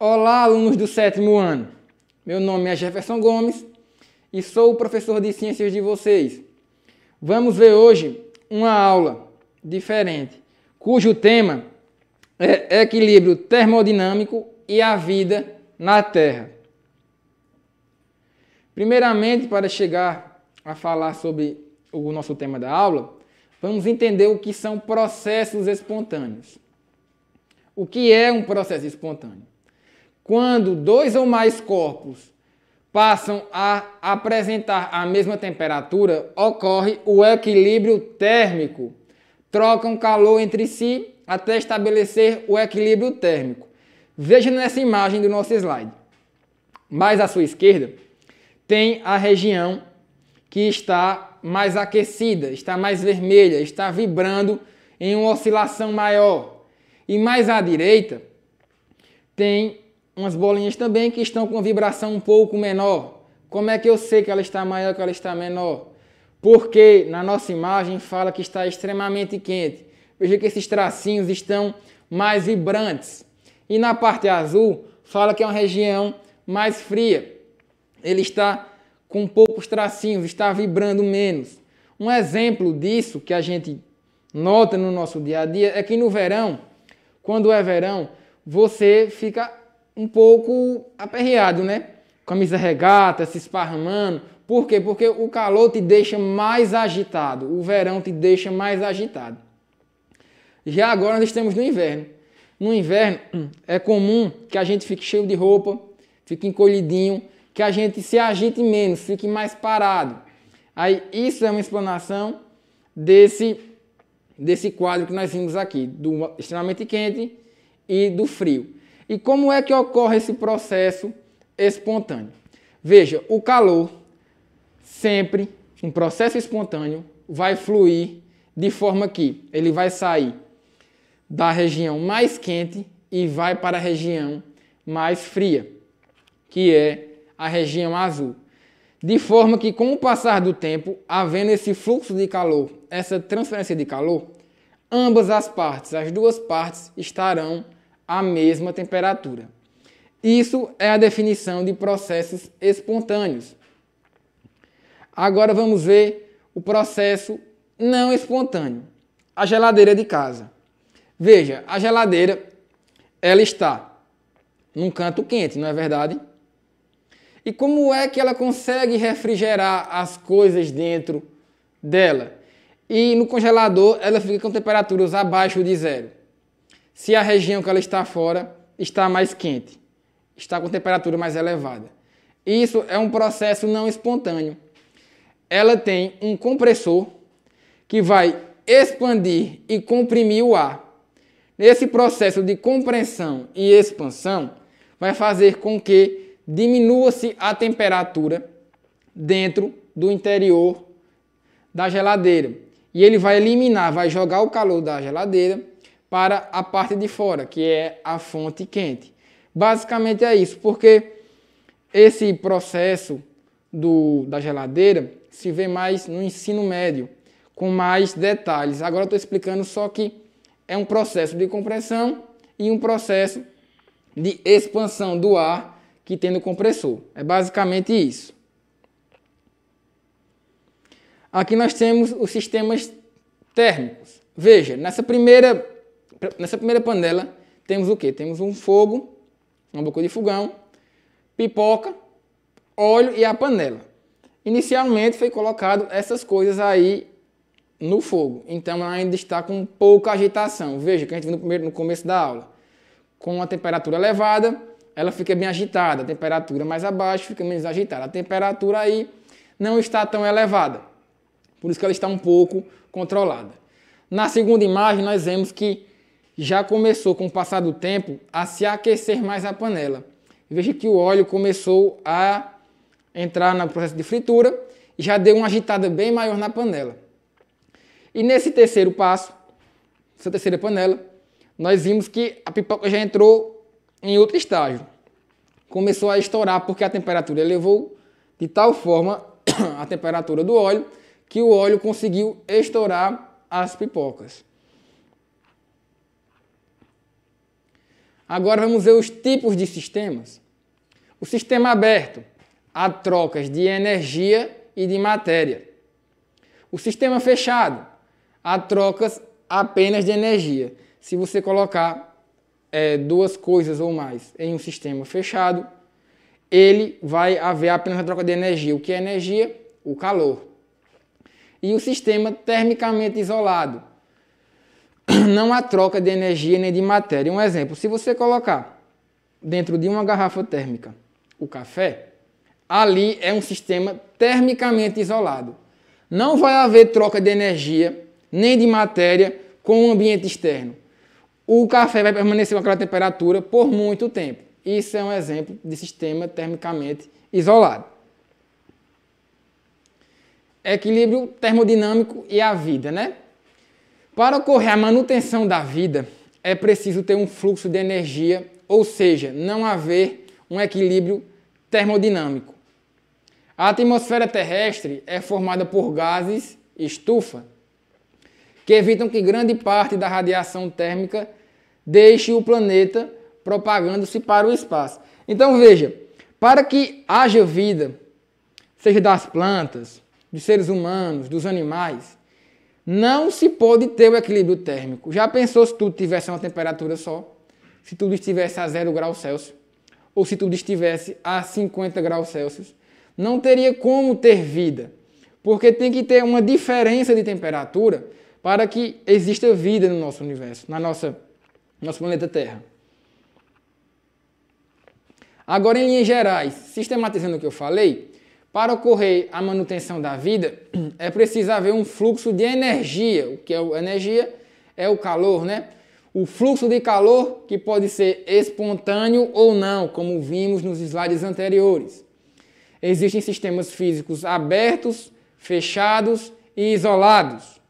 Olá, alunos do sétimo ano. Meu nome é Jefferson Gomes e sou o professor de ciências de vocês. Vamos ver hoje uma aula diferente, cujo tema é equilíbrio termodinâmico e a vida na Terra. Primeiramente, para chegar a falar sobre o nosso tema da aula, vamos entender o que são processos espontâneos. O que é um processo espontâneo? Quando dois ou mais corpos passam a apresentar a mesma temperatura, ocorre o equilíbrio térmico. Trocam calor entre si até estabelecer o equilíbrio térmico. Veja nessa imagem do nosso slide. Mais à sua esquerda, tem a região que está mais aquecida, está mais vermelha, está vibrando em uma oscilação maior. E mais à direita, tem umas bolinhas também que estão com vibração um pouco menor. Como é que eu sei que ela está maior que ela está menor? Porque na nossa imagem fala que está extremamente quente. Veja que esses tracinhos estão mais vibrantes. E na parte azul fala que é uma região mais fria. Ele está com poucos tracinhos, está vibrando menos. Um exemplo disso que a gente nota no nosso dia a dia é que no verão, quando é verão, você fica um pouco aperreado, né? Camisa regata, se esparramando. Por quê? Porque o calor te deixa mais agitado, o verão te deixa mais agitado. Já agora nós estamos no inverno. No inverno é comum que a gente fique cheio de roupa, fique encolhidinho, que a gente se agite menos, fique mais parado. Aí isso é uma explanação desse desse quadro que nós vimos aqui, do extremamente quente e do frio. E como é que ocorre esse processo espontâneo? Veja, o calor sempre, um processo espontâneo, vai fluir de forma que ele vai sair da região mais quente e vai para a região mais fria, que é a região azul. De forma que, com o passar do tempo, havendo esse fluxo de calor, essa transferência de calor, ambas as partes, as duas partes, estarão a mesma temperatura. Isso é a definição de processos espontâneos. Agora vamos ver o processo não espontâneo. A geladeira de casa. Veja, a geladeira ela está num canto quente, não é verdade? E como é que ela consegue refrigerar as coisas dentro dela? E no congelador ela fica com temperaturas abaixo de zero se a região que ela está fora está mais quente, está com temperatura mais elevada. Isso é um processo não espontâneo. Ela tem um compressor que vai expandir e comprimir o ar. Nesse processo de compressão e expansão, vai fazer com que diminua-se a temperatura dentro do interior da geladeira. E ele vai eliminar, vai jogar o calor da geladeira para a parte de fora, que é a fonte quente. Basicamente é isso, porque esse processo do, da geladeira se vê mais no ensino médio, com mais detalhes. Agora estou explicando só que é um processo de compressão e um processo de expansão do ar que tem no compressor. É basicamente isso. Aqui nós temos os sistemas térmicos. Veja, nessa primeira nessa primeira panela temos o que? Temos um fogo, uma boca de fogão, pipoca, óleo e a panela. Inicialmente foi colocado essas coisas aí no fogo, então ainda está com pouca agitação. Veja que a gente viu no, primeiro, no começo da aula. Com a temperatura elevada, ela fica bem agitada, a temperatura mais abaixo fica menos agitada. A temperatura aí não está tão elevada, por isso que ela está um pouco controlada. Na segunda imagem, nós vemos que já começou, com o passar do tempo, a se aquecer mais a panela. Veja que o óleo começou a entrar no processo de fritura e já deu uma agitada bem maior na panela. E nesse terceiro passo, essa terceira panela, nós vimos que a pipoca já entrou em outro estágio. Começou a estourar porque a temperatura elevou de tal forma a temperatura do óleo que o óleo conseguiu estourar as pipocas. Agora vamos ver os tipos de sistemas. O sistema aberto, há trocas de energia e de matéria. O sistema fechado, há trocas apenas de energia. Se você colocar é, duas coisas ou mais em um sistema fechado, ele vai haver apenas a troca de energia. O que é energia? O calor. E o sistema termicamente isolado. Não há troca de energia nem de matéria. Um exemplo, se você colocar dentro de uma garrafa térmica o café, ali é um sistema termicamente isolado. Não vai haver troca de energia nem de matéria com o ambiente externo. O café vai permanecer com aquela temperatura por muito tempo. Isso é um exemplo de sistema termicamente isolado. Equilíbrio termodinâmico e a vida, né? Para ocorrer a manutenção da vida, é preciso ter um fluxo de energia, ou seja, não haver um equilíbrio termodinâmico. A atmosfera terrestre é formada por gases estufa, que evitam que grande parte da radiação térmica deixe o planeta propagando-se para o espaço. Então veja, para que haja vida, seja das plantas, dos seres humanos, dos animais, não se pode ter o equilíbrio térmico. Já pensou se tudo tivesse uma temperatura só? Se tudo estivesse a 0 graus Celsius? Ou se tudo estivesse a 50 graus Celsius? Não teria como ter vida. Porque tem que ter uma diferença de temperatura para que exista vida no nosso universo, na nossa nosso planeta Terra. Agora, em linhas gerais, sistematizando o que eu falei, para ocorrer a manutenção da vida, é preciso haver um fluxo de energia. O que é energia? É o calor, né? O fluxo de calor que pode ser espontâneo ou não, como vimos nos slides anteriores. Existem sistemas físicos abertos, fechados e isolados.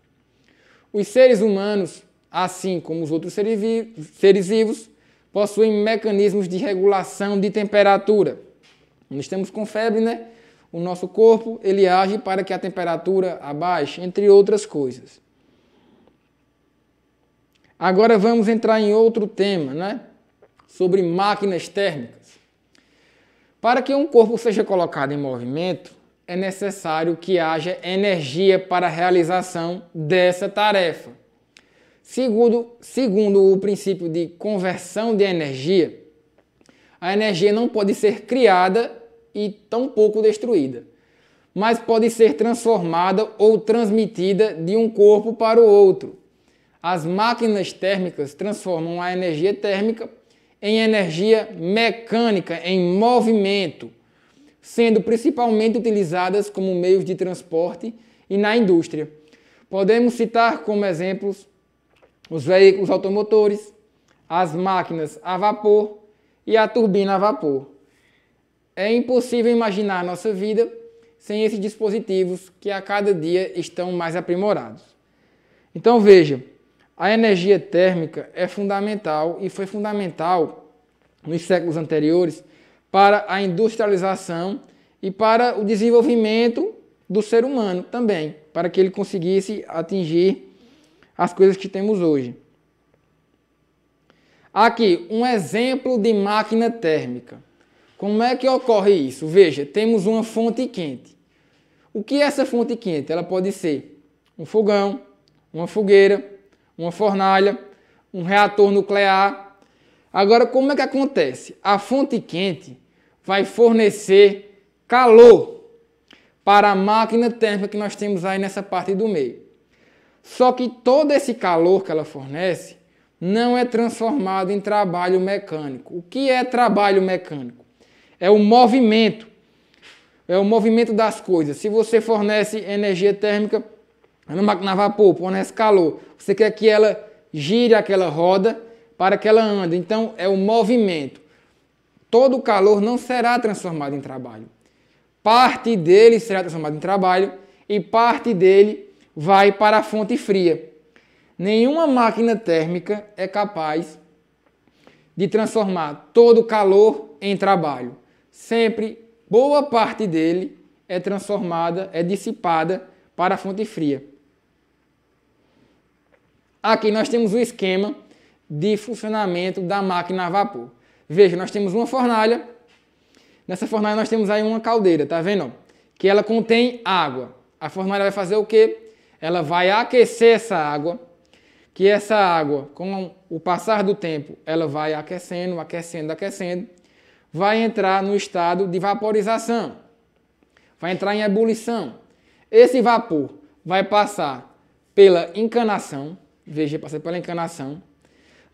Os seres humanos assim como os outros seres vivos, possuem mecanismos de regulação de temperatura. Quando estamos com febre, né? O nosso corpo ele age para que a temperatura abaixe, entre outras coisas. Agora vamos entrar em outro tema, né? Sobre máquinas térmicas. Para que um corpo seja colocado em movimento, é necessário que haja energia para a realização dessa tarefa. Segundo, segundo o princípio de conversão de energia, a energia não pode ser criada e tampouco destruída, mas pode ser transformada ou transmitida de um corpo para o outro. As máquinas térmicas transformam a energia térmica em energia mecânica, em movimento, sendo principalmente utilizadas como meios de transporte e na indústria. Podemos citar como exemplos os veículos automotores, as máquinas a vapor e a turbina a vapor. É impossível imaginar nossa vida sem esses dispositivos que a cada dia estão mais aprimorados. Então veja, a energia térmica é fundamental e foi fundamental nos séculos anteriores para a industrialização e para o desenvolvimento do ser humano também, para que ele conseguisse atingir as coisas que temos hoje. Aqui, um exemplo de máquina térmica. Como é que ocorre isso? Veja, temos uma fonte quente. O que é essa fonte quente? Ela pode ser um fogão, uma fogueira, uma fornalha, um reator nuclear. Agora, como é que acontece? A fonte quente vai fornecer calor para a máquina térmica que nós temos aí nessa parte do meio. Só que todo esse calor que ela fornece não é transformado em trabalho mecânico. O que é trabalho mecânico? É o movimento. É o movimento das coisas. Se você fornece energia térmica na máquina a vapor, fornece calor, você quer que ela gire aquela roda para que ela ande. Então, é o movimento. Todo o calor não será transformado em trabalho. Parte dele será transformado em trabalho e parte dele vai para a fonte fria. Nenhuma máquina térmica é capaz de transformar todo o calor em trabalho. Sempre boa parte dele é transformada, é dissipada para a fonte fria. Aqui nós temos o esquema de funcionamento da máquina a vapor. Veja, nós temos uma fornalha. Nessa fornalha nós temos aí uma caldeira, tá vendo? Que ela contém água. A fornalha vai fazer o quê? Ela vai aquecer essa água, que essa água, com o passar do tempo, ela vai aquecendo, aquecendo, aquecendo, vai entrar no estado de vaporização. Vai entrar em ebulição. Esse vapor vai passar pela encanação, veja, passa pela encanação.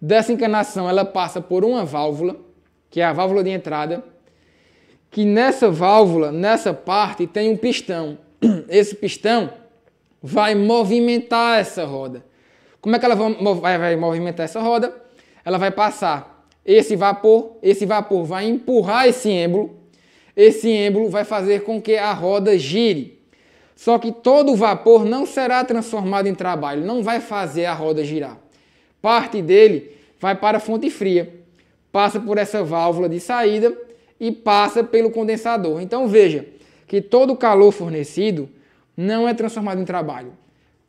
Dessa encanação, ela passa por uma válvula, que é a válvula de entrada, que nessa válvula, nessa parte, tem um pistão. Esse pistão vai movimentar essa roda. Como é que ela vai, movimentar essa roda? Ela vai passar esse vapor, esse vapor vai empurrar esse êmbolo, esse êmbolo vai fazer com que a roda gire. Só que todo o vapor não será transformado em trabalho, não vai fazer a roda girar. Parte dele vai para a fonte fria, passa por essa válvula de saída e passa pelo condensador. Então veja que todo o calor fornecido não é transformado em trabalho.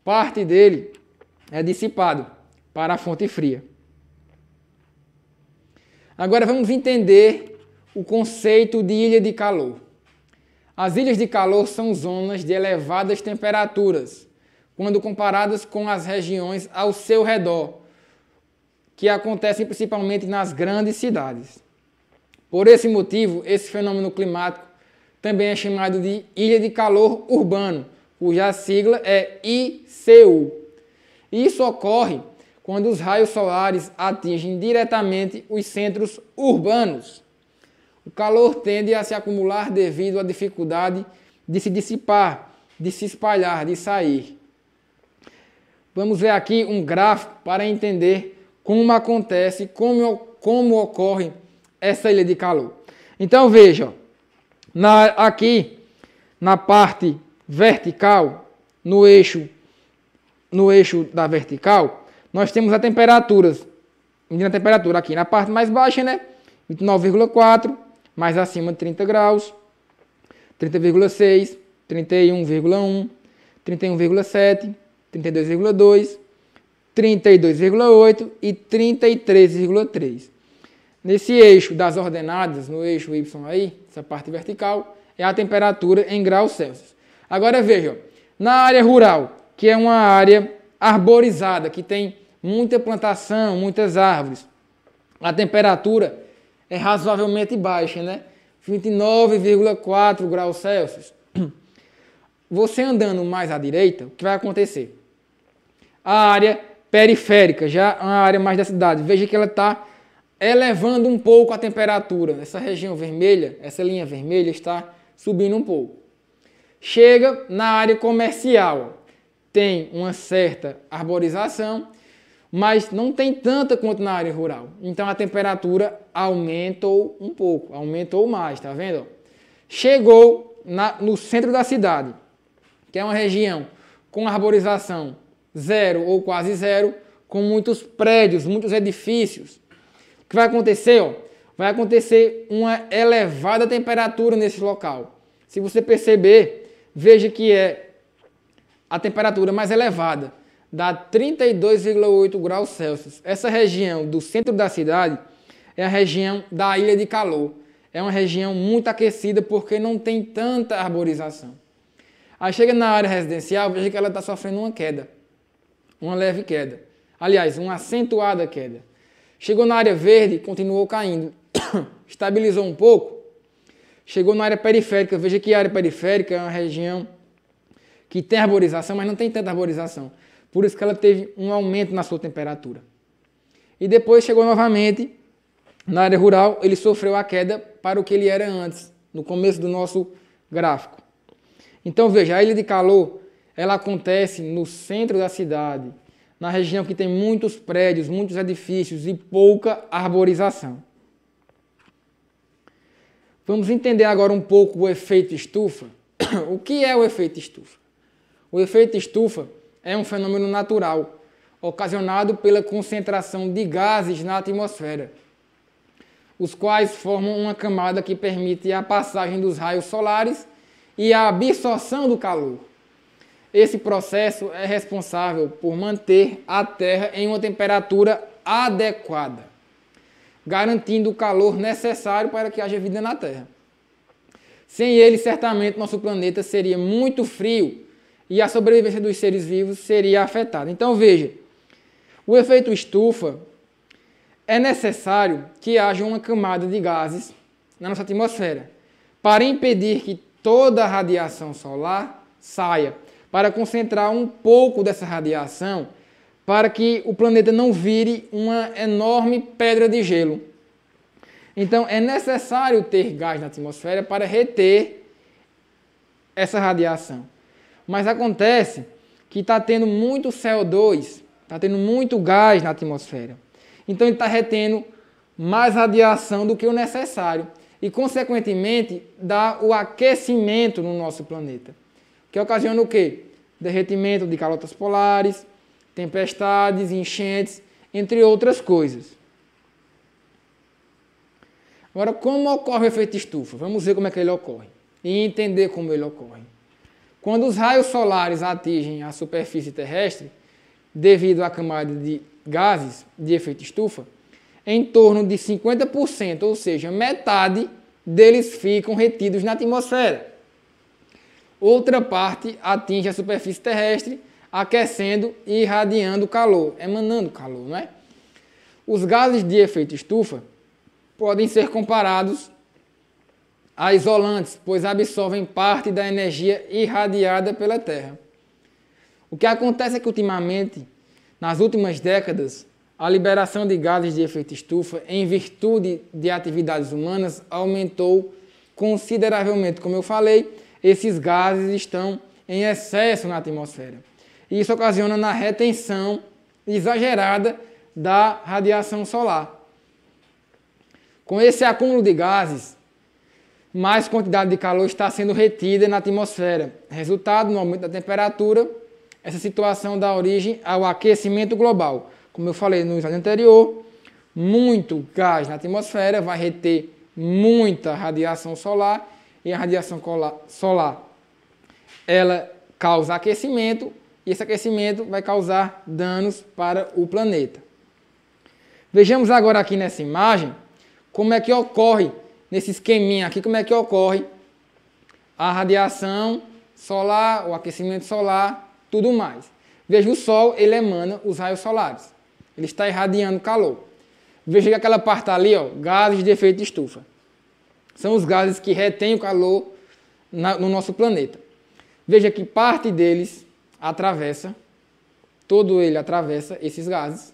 Parte dele é dissipado para a fonte fria. Agora vamos entender o conceito de ilha de calor. As ilhas de calor são zonas de elevadas temperaturas, quando comparadas com as regiões ao seu redor, que acontecem principalmente nas grandes cidades. Por esse motivo, esse fenômeno climático também é chamado de ilha de calor urbano, cuja sigla é ICU. Isso ocorre quando os raios solares atingem diretamente os centros urbanos o calor tende a se acumular devido à dificuldade de se dissipar, de se espalhar, de sair. Vamos ver aqui um gráfico para entender como acontece, como, como ocorre essa ilha de calor. Então veja, na, aqui na parte vertical, no eixo, no eixo da vertical, nós temos a temperaturas, medindo a temperatura aqui na parte mais baixa, né? 29,4, mais acima de 30 graus, 30,6, 31,1, 31,7, 32,2, 32,8 e 33,3. Nesse eixo das ordenadas, no eixo Y aí, essa parte vertical, é a temperatura em graus Celsius. Agora veja, na área rural, que é uma área arborizada, que tem muita plantação, muitas árvores, a temperatura é razoavelmente baixa, né? 29,4 graus Celsius. Você andando mais à direita, o que vai acontecer? A área periférica, já a área mais da cidade, veja que ela está elevando um pouco a temperatura. Essa região vermelha, essa linha vermelha está subindo um pouco. Chega na área comercial, tem uma certa arborização mas não tem tanta quanto na área rural. Então a temperatura aumentou um pouco, aumentou mais, tá vendo? Chegou na, no centro da cidade, que é uma região com arborização zero ou quase zero, com muitos prédios, muitos edifícios. O que vai acontecer? Ó? Vai acontecer uma elevada temperatura nesse local. Se você perceber, veja que é a temperatura mais elevada dá 32,8 graus Celsius. Essa região do centro da cidade é a região da ilha de calor. É uma região muito aquecida porque não tem tanta arborização. Aí chega na área residencial, veja que ela está sofrendo uma queda, uma leve queda. Aliás, uma acentuada queda. Chegou na área verde, continuou caindo. Estabilizou um pouco. Chegou na área periférica, veja que a área periférica é uma região que tem arborização, mas não tem tanta arborização. Por isso que ela teve um aumento na sua temperatura. E depois chegou novamente na área rural, ele sofreu a queda para o que ele era antes, no começo do nosso gráfico. Então veja, a ilha de calor, ela acontece no centro da cidade, na região que tem muitos prédios, muitos edifícios e pouca arborização. Vamos entender agora um pouco o efeito estufa. O que é o efeito estufa? O efeito estufa é um fenômeno natural, ocasionado pela concentração de gases na atmosfera, os quais formam uma camada que permite a passagem dos raios solares e a absorção do calor. Esse processo é responsável por manter a Terra em uma temperatura adequada, garantindo o calor necessário para que haja vida na Terra. Sem ele, certamente, nosso planeta seria muito frio e a sobrevivência dos seres vivos seria afetada. Então, veja, o efeito estufa é necessário que haja uma camada de gases na nossa atmosfera para impedir que toda a radiação solar saia, para concentrar um pouco dessa radiação, para que o planeta não vire uma enorme pedra de gelo. Então é necessário ter gás na atmosfera para reter essa radiação. Mas acontece que está tendo muito CO2, está tendo muito gás na atmosfera. Então ele está retendo mais radiação do que o necessário. E, consequentemente, dá o aquecimento no nosso planeta. Que ocasiona o quê? Derretimento de calotas polares, tempestades, enchentes, entre outras coisas. Agora, como ocorre o efeito estufa? Vamos ver como é que ele ocorre e entender como ele ocorre. Quando os raios solares atingem a superfície terrestre, devido à camada de gases de efeito estufa, em torno de 50%, ou seja, metade deles ficam retidos na atmosfera. Outra parte atinge a superfície terrestre, aquecendo e irradiando calor, emanando calor, não é? Os gases de efeito estufa podem ser comparados a isolantes, pois absorvem parte da energia irradiada pela Terra. O que acontece é que ultimamente, nas últimas décadas, a liberação de gases de efeito estufa, em virtude de atividades humanas, aumentou consideravelmente. Como eu falei, esses gases estão em excesso na atmosfera. E isso ocasiona na retenção exagerada da radiação solar. Com esse acúmulo de gases, mais quantidade de calor está sendo retida na atmosfera. Resultado no aumento da temperatura, essa situação dá origem ao aquecimento global. Como eu falei no slide anterior, muito gás na atmosfera vai reter muita radiação solar e a radiação solar ela causa aquecimento e esse aquecimento vai causar danos para o planeta. Vejamos agora aqui nessa imagem como é que ocorre nesse esqueminha aqui, como é que ocorre a radiação solar, o aquecimento solar, tudo mais. Veja, o Sol, ele emana os raios solares. Ele está irradiando calor. Veja que aquela parte ali, ó, gases de efeito de estufa. São os gases que retêm o calor na, no nosso planeta. Veja que parte deles atravessa, todo ele atravessa esses gases.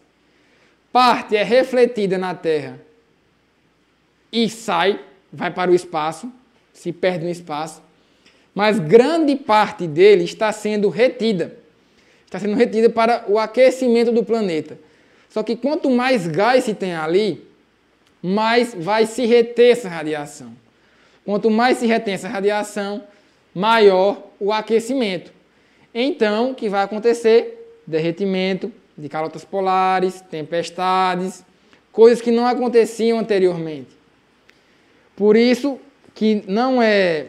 Parte é refletida na Terra e sai, vai para o espaço, se perde no espaço. Mas grande parte dele está sendo retida. Está sendo retida para o aquecimento do planeta. Só que quanto mais gás se tem ali, mais vai se reter essa radiação. Quanto mais se retém essa radiação, maior o aquecimento. Então, o que vai acontecer? Derretimento de calotas polares, tempestades, coisas que não aconteciam anteriormente. Por isso que não é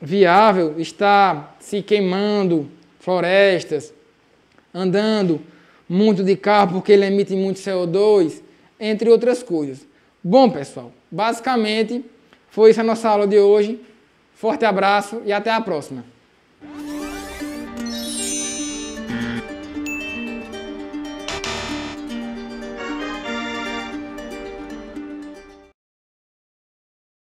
viável estar se queimando florestas, andando muito de carro porque ele emite muito CO2, entre outras coisas. Bom, pessoal, basicamente foi isso a nossa aula de hoje. Forte abraço e até a próxima.